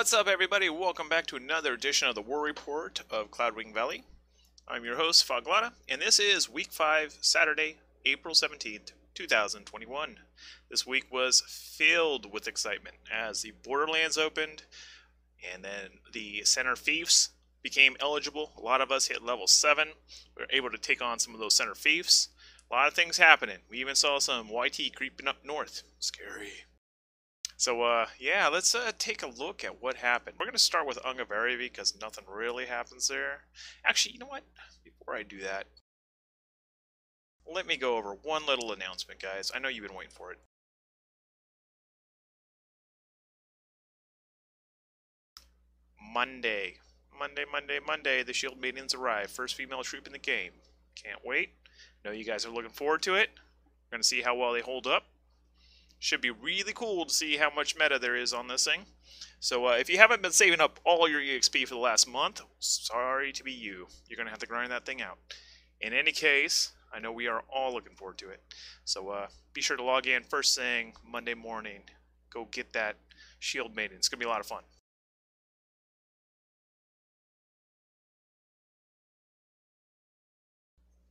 What's up, everybody? Welcome back to another edition of the War Report of Cloudwing Valley. I'm your host, Foglana, and this is Week 5, Saturday, April 17th, 2021. This week was filled with excitement as the Borderlands opened, and then the Center Fiefs became eligible. A lot of us hit level 7. We were able to take on some of those Center Fiefs. A lot of things happening. We even saw some YT creeping up north. Scary. So, uh, yeah, let's uh, take a look at what happened. We're going to start with Ungavaria because nothing really happens there. Actually, you know what? Before I do that, let me go over one little announcement, guys. I know you've been waiting for it. Monday. Monday, Monday, Monday, the Shield Maidens arrive. First female troop in the game. Can't wait. Know you guys are looking forward to it. We're going to see how well they hold up. Should be really cool to see how much meta there is on this thing. So uh, if you haven't been saving up all your EXP for the last month, sorry to be you. You're going to have to grind that thing out. In any case, I know we are all looking forward to it. So uh, be sure to log in first thing Monday morning. Go get that Shield Maiden. It's going to be a lot of fun.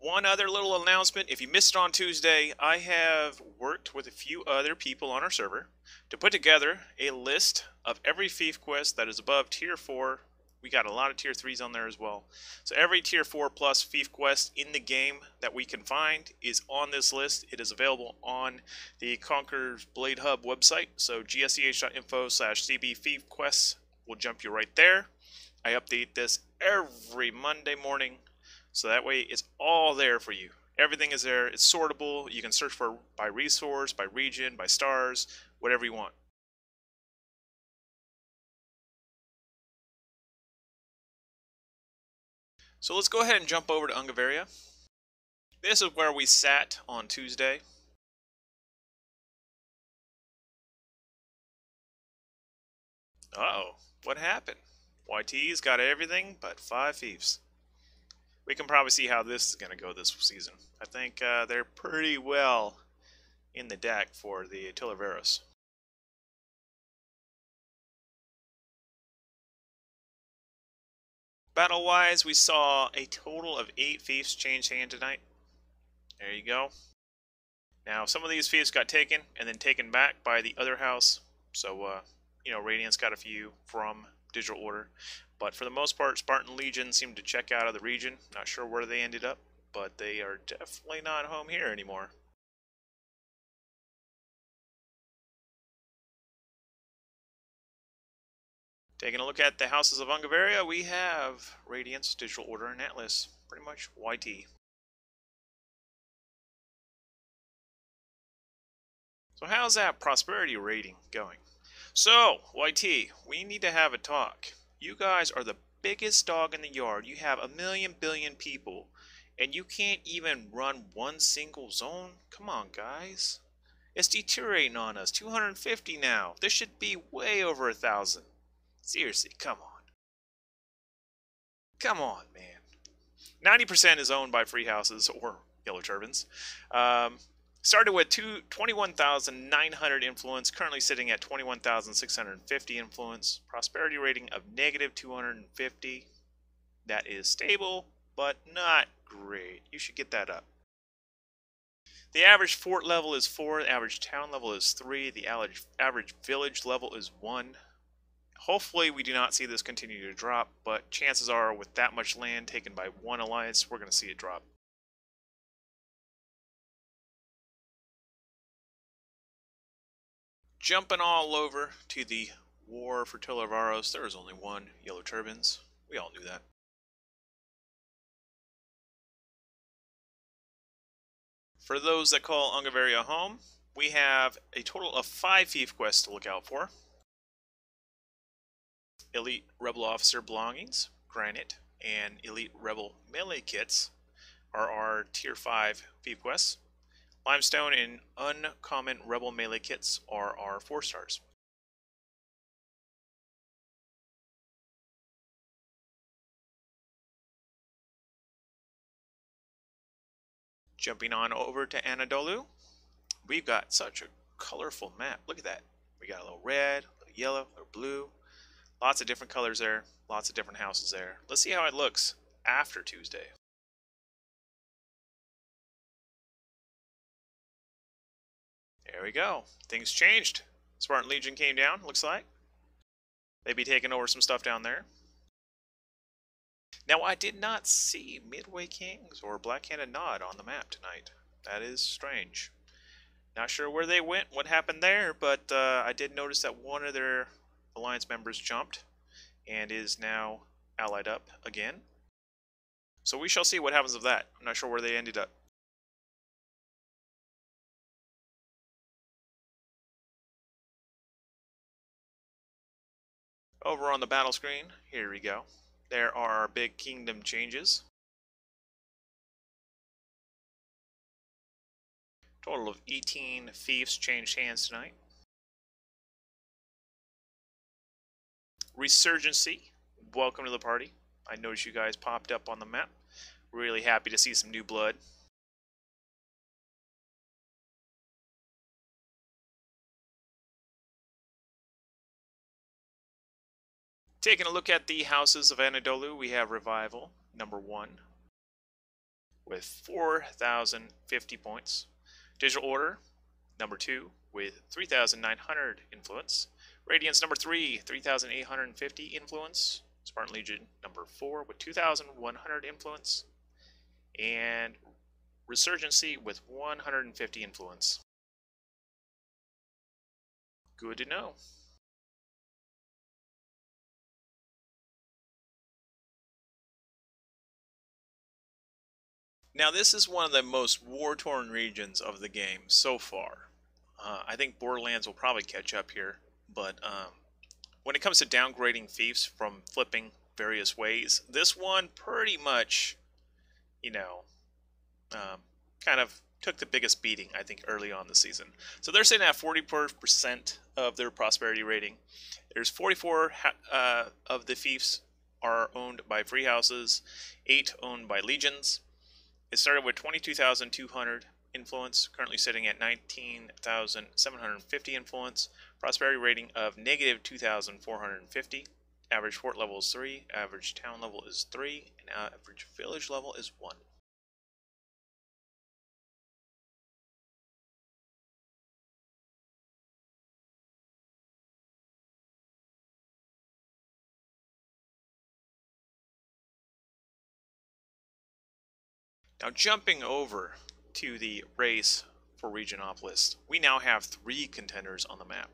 One other little announcement, if you missed it on Tuesday, I have worked with a few other people on our server to put together a list of every Fief quest that is above tier 4. We got a lot of tier 3s on there as well. So every tier 4 plus Fief quest in the game that we can find is on this list. It is available on the Conqueror's Blade Hub website. So gsch.info slash cb Fief quests will jump you right there. I update this every Monday morning so that way it's all there for you. Everything is there. It's sortable. You can search for by resource, by region, by stars, whatever you want. So let's go ahead and jump over to Ungavaria. This is where we sat on Tuesday. Uh oh what happened? YT's got everything but five fiefs we can probably see how this is going to go this season. I think uh, they're pretty well in the deck for the Tilaveros. Battle-wise, we saw a total of eight fiefs change hand tonight. There you go. Now, some of these fiefs got taken and then taken back by the other house. So, uh, you know, Radiance got a few from Digital Order. But for the most part, Spartan Legion seemed to check out of the region. Not sure where they ended up, but they are definitely not home here anymore. Taking a look at the houses of Ungavaria, we have Radiance, Digital Order, and Atlas. Pretty much YT. So how's that prosperity rating going? So, YT, we need to have a talk. You guys are the biggest dog in the yard. You have a million billion people, and you can't even run one single zone? Come on, guys. It's deteriorating on us. 250 now. This should be way over a thousand. Seriously, come on. Come on, man. 90% is owned by free houses or yellow turbans. Um, Started with 21,900 influence, currently sitting at 21,650 influence. Prosperity rating of negative 250. That is stable, but not great. You should get that up. The average fort level is 4, the average town level is 3, the average, village level is 1. Hopefully we do not see this continue to drop, but chances are with that much land taken by one alliance, we're going to see it drop. Jumping all over to the war for Tilavaros, there is only one Yellow Turbans. We all knew that. For those that call Ungavaria home, we have a total of five fief quests to look out for. Elite Rebel Officer belongings, Granite, and Elite Rebel melee kits are our Tier 5 fief quests. Limestone and Uncommon Rebel Melee kits are our 4 stars. Jumping on over to Anadolu, we've got such a colorful map. Look at that. We got a little red, a little yellow, a little blue, Lots of different colors there, lots of different houses there. Let's see how it looks after Tuesday. There we go. Things changed. Spartan Legion came down, looks like. They'd be taking over some stuff down there. Now, I did not see Midway Kings or Black-Handed Nod on the map tonight. That is strange. Not sure where they went, what happened there, but uh, I did notice that one of their Alliance members jumped and is now allied up again. So we shall see what happens of that. I'm not sure where they ended up. Over on the battle screen, here we go. There are our big kingdom changes. Total of 18 fiefs changed hands tonight. Resurgency, welcome to the party. I noticed you guys popped up on the map. Really happy to see some new blood. Taking a look at the houses of Anadolu, we have Revival, number one, with 4,050 points. Digital Order, number two, with 3,900 influence. Radiance, number three, 3,850 influence. Spartan Legion, number four, with 2,100 influence. And Resurgency with 150 influence. Good to know. Now, this is one of the most war-torn regions of the game so far. Uh, I think Borderlands will probably catch up here, but um, when it comes to downgrading fiefs from flipping various ways, this one pretty much, you know, um, kind of took the biggest beating, I think, early on the season. So they're sitting at 44% of their prosperity rating. There's 44 uh, of the fiefs are owned by free houses, 8 owned by legions, it started with 22,200 influence, currently sitting at 19,750 influence, prosperity rating of negative 2,450, average fort level is 3, average town level is 3, and average village level is 1. Now jumping over to the race for Regionopolis, we now have three contenders on the map.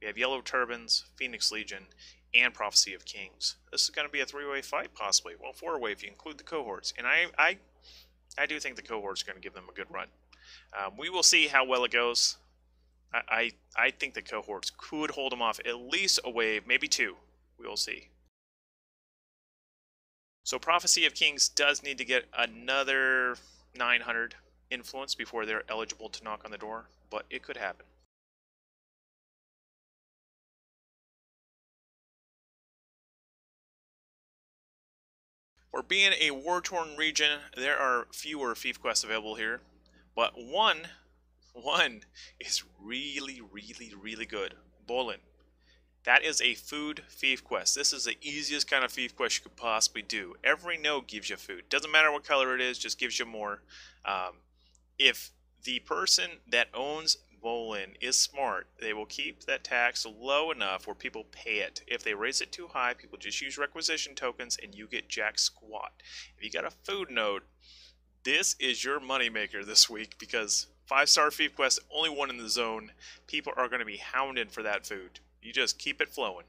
We have Yellow Turbans, Phoenix Legion, and Prophecy of Kings. This is going to be a three-way fight, possibly. Well, four-way if you include the cohorts. And I, I, I do think the cohorts are going to give them a good run. Um, we will see how well it goes. I, I, I think the cohorts could hold them off at least a wave, maybe two. We will see. So Prophecy of Kings does need to get another 900 influence before they're eligible to knock on the door, but it could happen. For being a war-torn region, there are fewer fief quests available here, but one, one is really, really, really good. Bolin. That is a food fief quest. This is the easiest kind of fief quest you could possibly do. Every node gives you food. Doesn't matter what color it is, just gives you more. Um, if the person that owns Bolin is smart, they will keep that tax low enough where people pay it. If they raise it too high, people just use requisition tokens and you get jack squat. If you got a food node, this is your moneymaker this week because five star fief quest, only one in the zone. People are going to be hounded for that food. You just keep it flowing.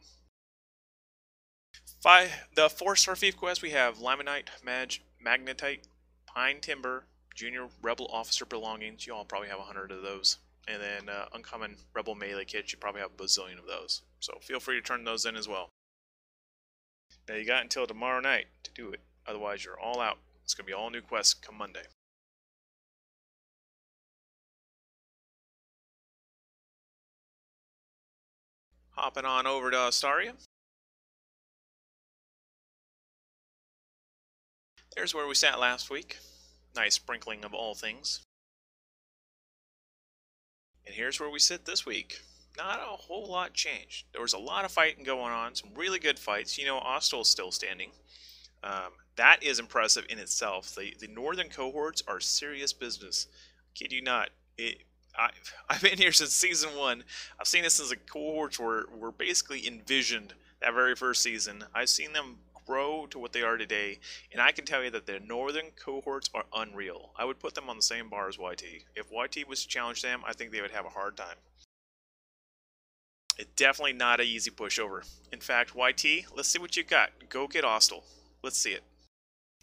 Five, the four-star fief quest, we have Limonite, Mag, Magnetite, Pine Timber, Junior Rebel Officer Belongings. You all probably have a hundred of those. And then uh, Uncommon Rebel Melee Kits, you probably have a bazillion of those. So feel free to turn those in as well. Now you got until tomorrow night to do it. Otherwise, you're all out. It's going to be all new quests come Monday. Hopping on over to Asteria. There's where we sat last week. Nice sprinkling of all things. And here's where we sit this week. not a whole lot changed. There was a lot of fighting going on, some really good fights. You know, Ostel's still standing. Um, that is impressive in itself. The the northern cohorts are serious business. Kid you not. It, I, I've been here since season one. I've seen this since the cohorts were, were basically envisioned that very first season. I've seen them grow to what they are today, and I can tell you that the northern cohorts are unreal. I would put them on the same bar as YT. If YT was to challenge them, I think they would have a hard time. It's definitely not an easy pushover. In fact, YT, let's see what you got. Go get Ostel. Let's see it.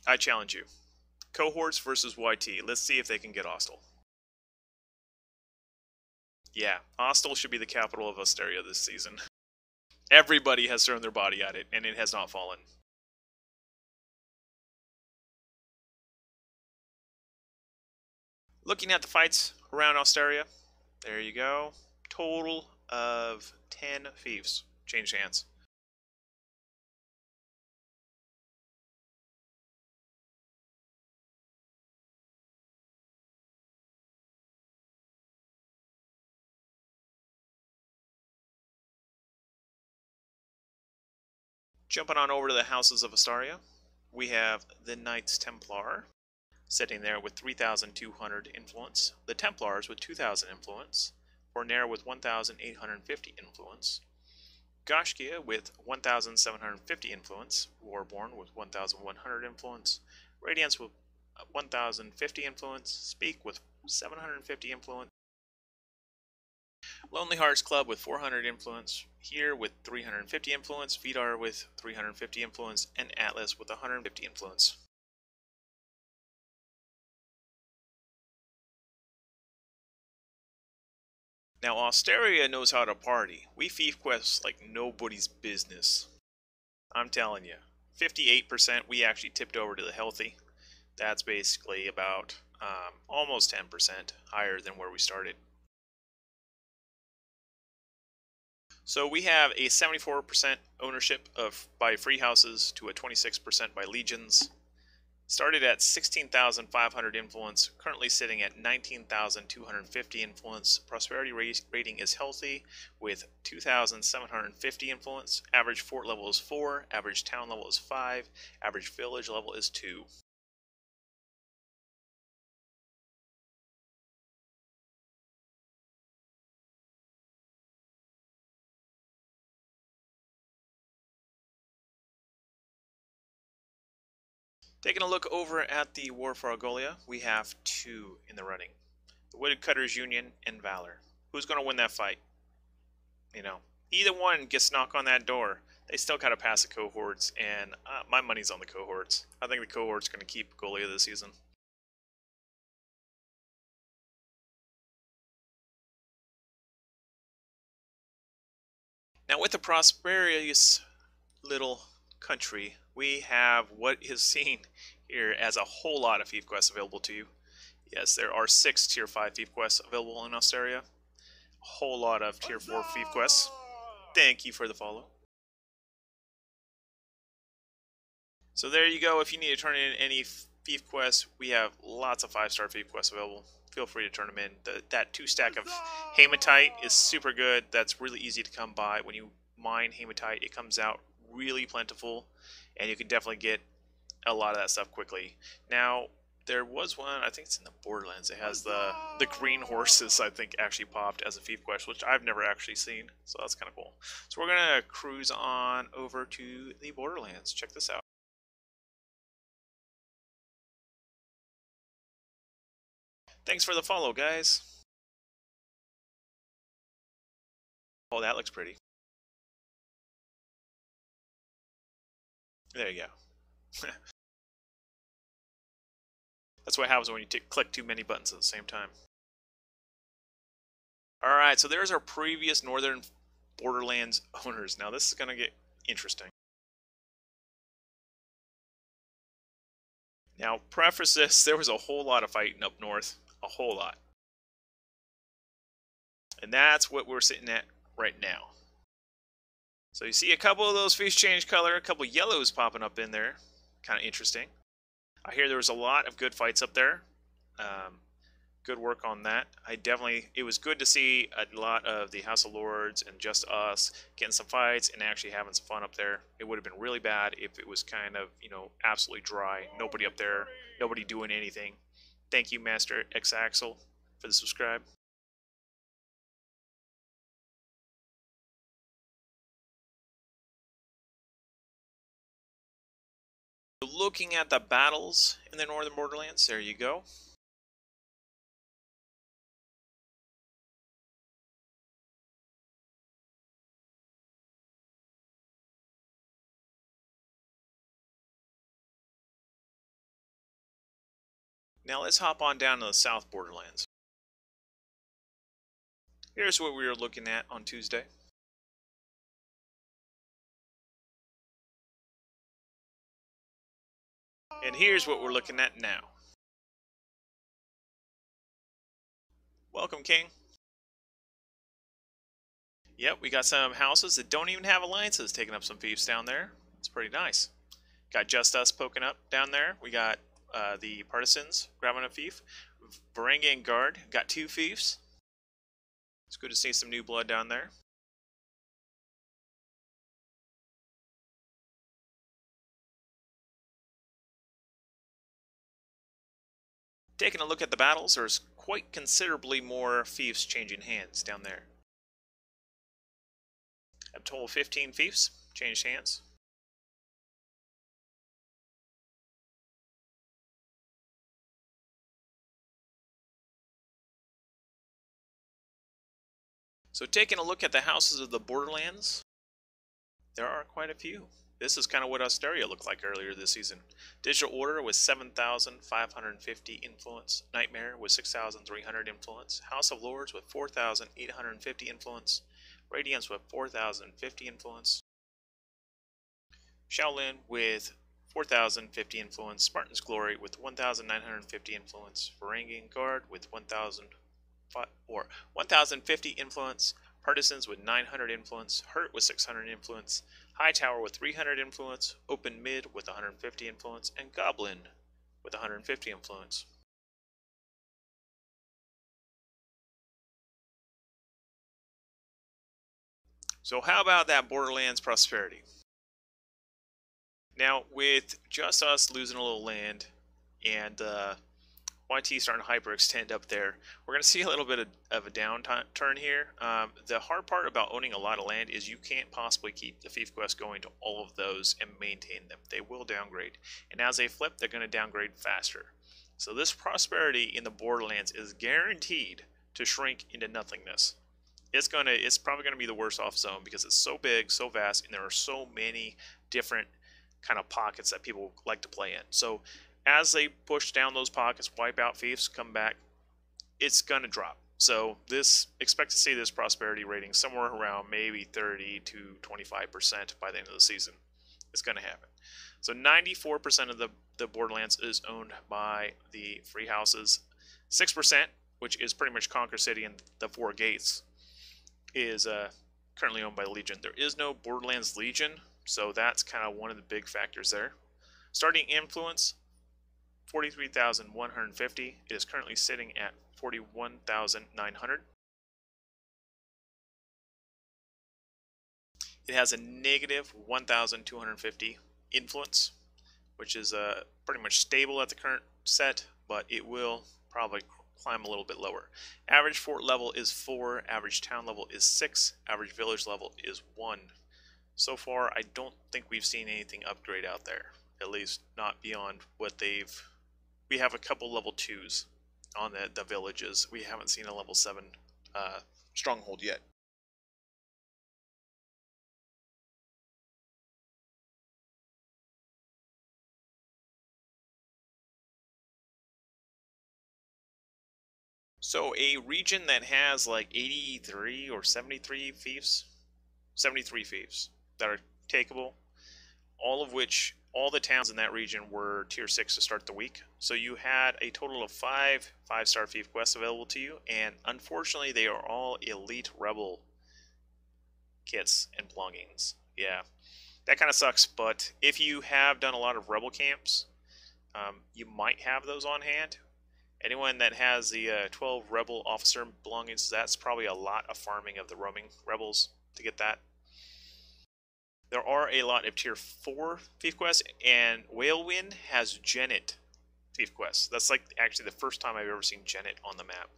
I challenge you. Cohorts versus YT. Let's see if they can get Ostel. Yeah, Ostel should be the capital of Asteria this season. Everybody has thrown their body at it, and it has not fallen. Looking at the fights around Asteria, there you go. Total of 10 fiefs changed hands. Jumping on over to the Houses of Asteria, we have the Knights Templar, sitting there with 3,200 influence, the Templars with 2,000 influence, Fornair with 1,850 influence, Gashkia with 1,750 influence, Warborn with 1,100 influence, Radiance with 1,050 influence, Speak with 750 influence, Lonely Hearts Club with 400 influence, here with 350 influence, Vidar with 350 influence, and Atlas with 150 influence. Now, Asteria knows how to party. We fief quests like nobody's business. I'm telling you. 58% we actually tipped over to the healthy. That's basically about um, almost 10% higher than where we started. So we have a 74% ownership of by free houses to a 26% by legions. Started at 16,500 influence, currently sitting at 19,250 influence. Prosperity rating is healthy with 2,750 influence. Average fort level is 4, average town level is 5, average village level is 2. Taking a look over at the War for Argolia, we have two in the running. The Woodcutters Union and Valor. Who's going to win that fight? You know, either one gets knock on that door. They still got to pass the cohorts, and uh, my money's on the cohorts. I think the cohort's going to keep Golia this season. Now with the prosperous little country, we have what is seen here as a whole lot of fief quests available to you. Yes, there are six tier 5 fief quests available in Asteria. A whole lot of tier 4 fief quests. Thank you for the follow. So there you go. If you need to turn in any fief quests, we have lots of 5-star fief quests available. Feel free to turn them in. The, that two stack of hematite is super good. That's really easy to come by. When you mine hematite, it comes out really plentiful, and you can definitely get a lot of that stuff quickly. Now, there was one, I think it's in the Borderlands, it has the, the green horses, I think, actually popped as a fief quest, which I've never actually seen, so that's kind of cool. So we're going to cruise on over to the Borderlands. Check this out. Thanks for the follow, guys. Oh, that looks pretty. There you go. That's what happens when you click too many buttons at the same time. Alright, so there's our previous Northern Borderlands owners. Now this is going to get interesting. Now, preface this, there was a whole lot of fighting up north. A whole lot. And that's what we're sitting at right now. So you see a couple of those fiefs change color, a couple yellows popping up in there. Kind of interesting. I hear there was a lot of good fights up there. Um, good work on that. I definitely, it was good to see a lot of the House of Lords and just us getting some fights and actually having some fun up there. It would have been really bad if it was kind of, you know, absolutely dry. Nobody up there, nobody doing anything. Thank you, Master X Axel, for the subscribe. Looking at the battles in the Northern Borderlands, there you go. Now let's hop on down to the South Borderlands. Here's what we were looking at on Tuesday. And here's what we're looking at now. Welcome, King. Yep, we got some houses that don't even have alliances taking up some fiefs down there. It's pretty nice. Got Just Us poking up down there. We got uh, the Partisans grabbing a fief. Varangian Guard got two fiefs. It's good to see some new blood down there. Taking a look at the battles, there's quite considerably more fiefs changing hands down there. A total of 15 fiefs changed hands. So taking a look at the houses of the Borderlands, there are quite a few. This is kind of what Asteria looked like earlier this season. Digital Order was 7,550 influence. Nightmare was 6,300 influence. House of Lords with 4,850 influence. Radiance with 4,050 influence. Shaolin with 4,050 influence. Spartan's Glory with 1,950 influence. Varangian Guard with 1,000 or 1050 influence, Partisans with 900 influence, Hurt with 600 influence, Hightower with 300 influence, Open Mid with 150 influence, and Goblin with 150 influence. So how about that Borderlands prosperity? Now, with just us losing a little land and uh, YT starting to hyperextend up there. We're going to see a little bit of, of a downturn here. Um, the hard part about owning a lot of land is you can't possibly keep the Fief Quest going to all of those and maintain them. They will downgrade. And as they flip, they're going to downgrade faster. So this prosperity in the Borderlands is guaranteed to shrink into nothingness. It's gonna it's probably gonna be the worst off zone because it's so big, so vast, and there are so many different kind of pockets that people like to play in. So as they push down those pockets, wipe out fiefs, come back, it's going to drop. So this expect to see this prosperity rating somewhere around maybe 30 to 25% by the end of the season. It's going to happen. So 94% of the, the Borderlands is owned by the free houses. 6%, which is pretty much Conquer City and the Four Gates, is uh, currently owned by Legion. There is no Borderlands Legion, so that's kind of one of the big factors there. Starting influence, 43,150. It is currently sitting at 41,900. It has a negative 1,250 influence, which is uh, pretty much stable at the current set, but it will probably climb a little bit lower. Average fort level is 4, average town level is 6, average village level is 1. So far, I don't think we've seen anything upgrade out there, at least not beyond what they've we have a couple level twos on the, the villages. We haven't seen a level seven uh, stronghold yet. So a region that has like 83 or 73 fiefs, 73 fiefs that are takeable, all of which all the towns in that region were tier 6 to start the week. So you had a total of five five star fief quests available to you, and unfortunately, they are all elite rebel kits and belongings. Yeah, that kind of sucks, but if you have done a lot of rebel camps, um, you might have those on hand. Anyone that has the uh, 12 rebel officer belongings, that's probably a lot of farming of the roaming rebels to get that. There are a lot of tier 4 fief quests, and Whalewind has Genet fief quests. That's like actually the first time I've ever seen Genet on the map.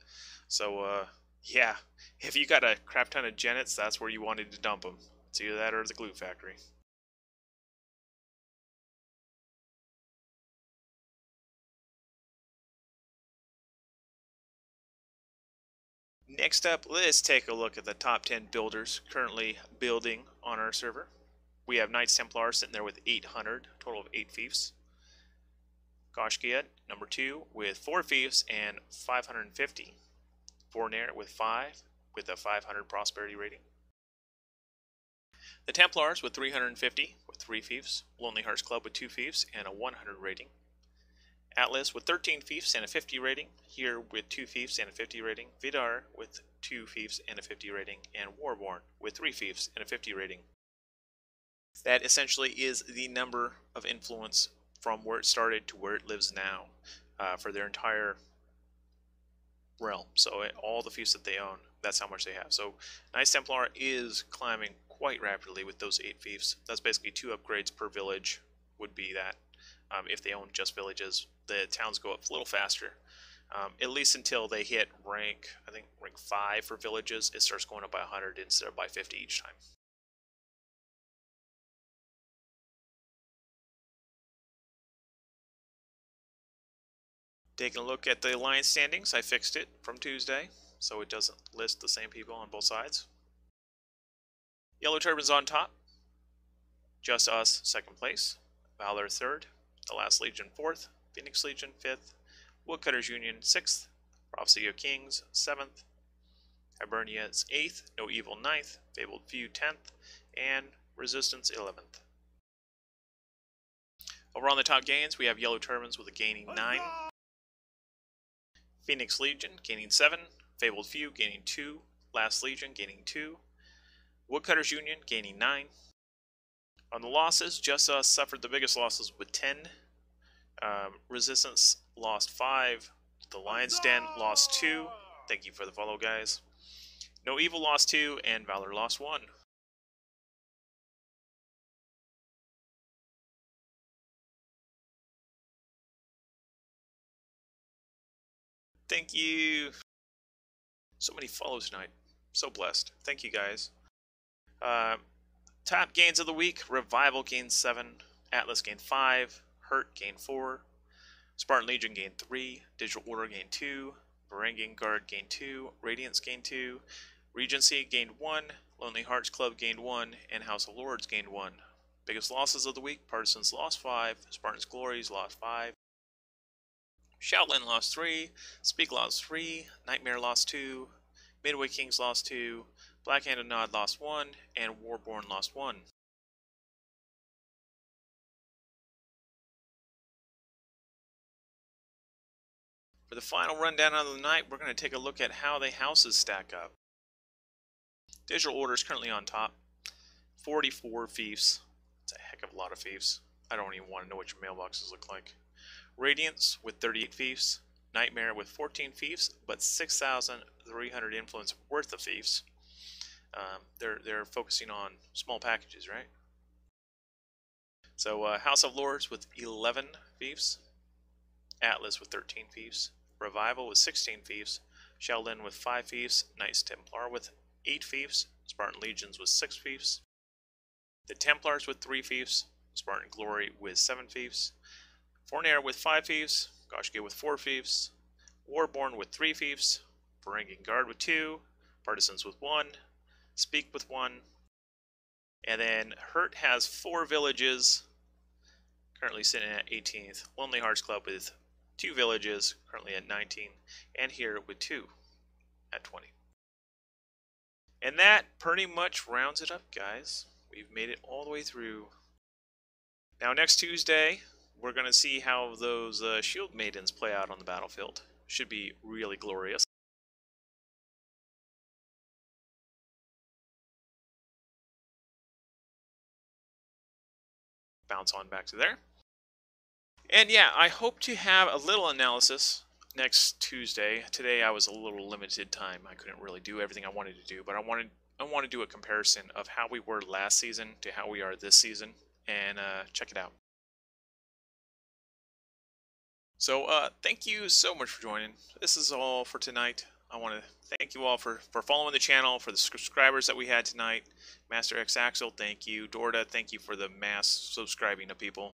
So, uh, yeah, if you got a crap ton of Genets, that's where you wanted to dump them. It's either that or the glue factory. Next up, let's take a look at the top 10 builders currently building on our server. We have Knights Templar sitting there with 800, total of 8 fiefs. Koshkiet, number 2, with 4 fiefs and 550. Fornair with 5, with a 500 prosperity rating. The Templars with 350, with 3 fiefs. Lonely Hearts Club with 2 fiefs and a 100 rating. Atlas with 13 fiefs and a 50 rating, here with 2 fiefs and a 50 rating, Vidar with 2 fiefs and a 50 rating, and Warborn with 3 fiefs and a 50 rating. That essentially is the number of influence from where it started to where it lives now uh, for their entire realm. So it, all the fiefs that they own, that's how much they have. So Knights Templar is climbing quite rapidly with those 8 fiefs. That's basically 2 upgrades per village would be that. Um, if they own just villages, the towns go up a little faster. Um, at least until they hit rank, I think rank 5 for villages, it starts going up by 100 instead of by 50 each time. Taking a look at the alliance standings, I fixed it from Tuesday, so it doesn't list the same people on both sides. Yellow Turbans on top, Just Us second place, Valor third, the Last Legion 4th, Phoenix Legion 5th, Woodcutters Union 6th, Prophecy of Kings 7th, Hibernia's 8th, No Evil ninth, Fabled Few 10th, and Resistance 11th. Over on the top gains, we have Yellow Turbans with a gaining 9, Phoenix Legion gaining 7, Fabled Few gaining 2, Last Legion gaining 2, Woodcutters Union gaining 9, on the losses, Just Us suffered the biggest losses with 10. Um, Resistance lost 5. The Lion's Den lost 2. Thank you for the follow, guys. No Evil lost 2, and Valor lost 1. Thank you. So many follows tonight. So blessed. Thank you, guys. Uh, Top gains of the week Revival gained 7, Atlas gained 5, Hurt gained 4, Spartan Legion gained 3, Digital Order gained 2, Varangian Guard gained 2, Radiance gained 2, Regency gained 1, Lonely Hearts Club gained 1, and House of Lords gained 1. Biggest losses of the week Partisans lost 5, Spartans Glories lost 5, Shaolin lost 3, Speak lost 3, Nightmare lost 2, Midway Kings lost 2, Black-Handed Nod lost one, and Warborn lost one. For the final rundown of the night, we're going to take a look at how the houses stack up. Digital Order is currently on top. 44 fiefs. It's a heck of a lot of fiefs. I don't even want to know what your mailboxes look like. Radiance with 38 fiefs. Nightmare with 14 fiefs, but 6,300 influence worth of fiefs. Um, they're they're focusing on small packages, right? So uh, House of Lords with 11 fiefs, Atlas with 13 fiefs, Revival with 16 fiefs, Sheldon with 5 fiefs, Knights Templar with 8 fiefs, Spartan Legions with 6 fiefs, the Templars with 3 fiefs, Spartan Glory with 7 fiefs, Fornair with 5 fiefs, Koshke with 4 fiefs, Warborn with 3 fiefs, Varangian Guard with 2, Partisans with 1, Speak with one. And then Hurt has four villages, currently sitting at 18th. Lonely Hearts Club with two villages, currently at 19. And here with two at 20. And that pretty much rounds it up, guys. We've made it all the way through. Now, next Tuesday, we're going to see how those uh, Shield Maidens play out on the battlefield. Should be really glorious. bounce on back to there. And yeah, I hope to have a little analysis next Tuesday. Today I was a little limited time. I couldn't really do everything I wanted to do, but I wanted I want to do a comparison of how we were last season to how we are this season, and uh, check it out. So uh, thank you so much for joining. This is all for tonight. I want to thank you all for, for following the channel, for the subscribers that we had tonight. Master X Axel, thank you. Dorda, thank you for the mass subscribing of people.